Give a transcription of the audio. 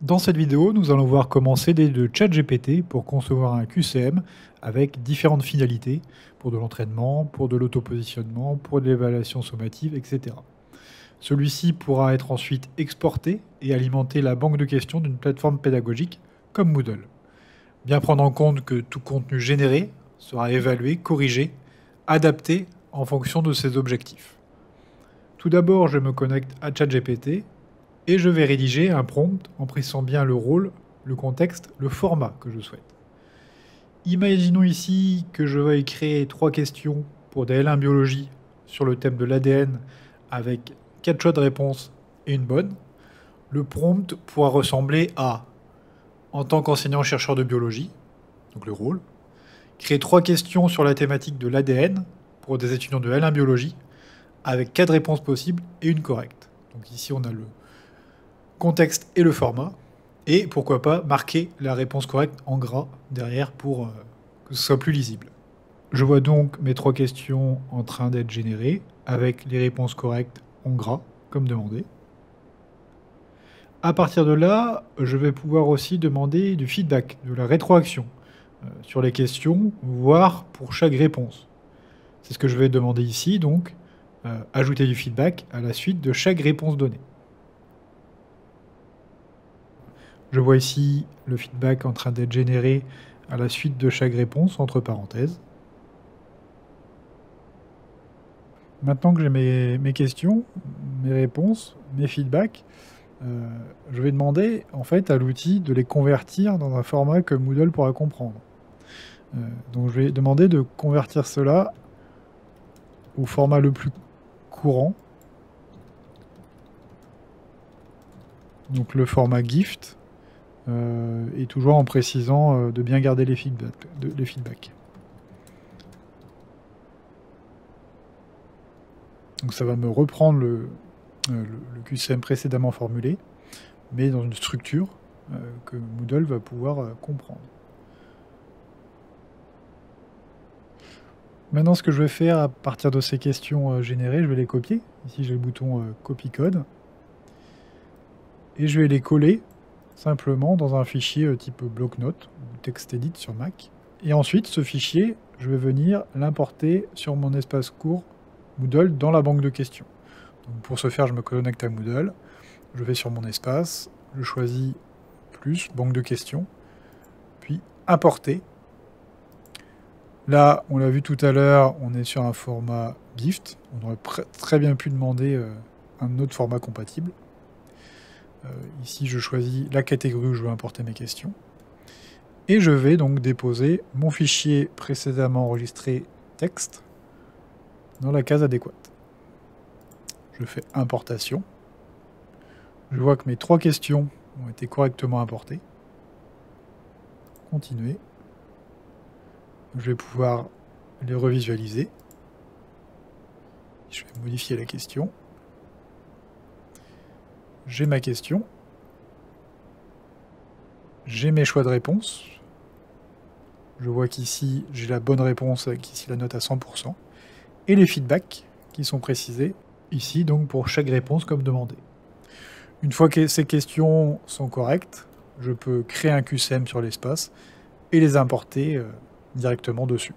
Dans cette vidéo, nous allons voir comment s'aider de ChatGPT pour concevoir un QCM avec différentes finalités, pour de l'entraînement, pour de l'autopositionnement, pour de l'évaluation sommative, etc. Celui-ci pourra être ensuite exporté et alimenter la banque de questions d'une plateforme pédagogique comme Moodle. Bien prendre en compte que tout contenu généré sera évalué, corrigé, adapté en fonction de ses objectifs. Tout d'abord, je me connecte à ChatGPT et je vais rédiger un prompt en précisant bien le rôle, le contexte, le format que je souhaite. Imaginons ici que je veuille créer trois questions pour des L1 biologie sur le thème de l'ADN avec quatre choix de réponse et une bonne. Le prompt pourra ressembler à en tant qu'enseignant-chercheur de biologie, donc le rôle, créer trois questions sur la thématique de l'ADN pour des étudiants de L1 biologie avec quatre réponses possibles et une correcte. Donc ici on a le contexte et le format. Et pourquoi pas marquer la réponse correcte en gras derrière pour euh, que ce soit plus lisible. Je vois donc mes trois questions en train d'être générées avec les réponses correctes en gras, comme demandé. À partir de là, je vais pouvoir aussi demander du feedback, de la rétroaction euh, sur les questions, voire pour chaque réponse. C'est ce que je vais demander ici, donc euh, ajouter du feedback à la suite de chaque réponse donnée. Je vois ici le feedback en train d'être généré à la suite de chaque réponse, entre parenthèses. Maintenant que j'ai mes, questions, mes réponses, mes feedbacks, euh, je vais demander en fait à l'outil de les convertir dans un format que Moodle pourra comprendre. Euh, je vais demander de convertir cela au format le plus courant. Donc le format GIFT. Euh, et toujours en précisant euh, de bien garder les, feedbacks. Donc ça va me reprendre le, euh, QCM précédemment formulé, mais dans une structure que Moodle va pouvoir comprendre. Maintenant, ce que je vais faire à partir de ces questions générées, je vais les copier. Ici, j'ai le bouton Copy Code. Et je vais les coller simplement dans un fichier euh, type bloc-notes ou TextEdit sur Mac. Et ensuite, ce fichier, je vais venir l'importer sur mon espace court Moodle dans la banque de questions. pour ce faire, je me connecte à Moodle, je vais sur mon espace, je choisis plus, banque de questions, puis importer. Là, on l'a vu tout à l'heure, on est sur un format GIFT. On aurait très bien pu demander euh, un autre format compatible. Euh, ici, je choisis la catégorie où je veux importer mes questions. Et je vais donc déposer mon fichier précédemment enregistré texte dans la case adéquate. Je fais importation. Je vois que mes trois questions ont été correctement importées. Continuer. Je vais pouvoir les revisualiser. Je vais modifier la question j'ai ma question, j'ai mes choix de réponse. Je vois qu'ici, j'ai la bonne réponse avec ici la note à 100%. Et les feedbacks qui sont précisés ici, donc pour chaque réponse comme demandé. Une fois que ces questions sont correctes, je peux créer un QCM sur l'espace et les importer euh, directement dessus.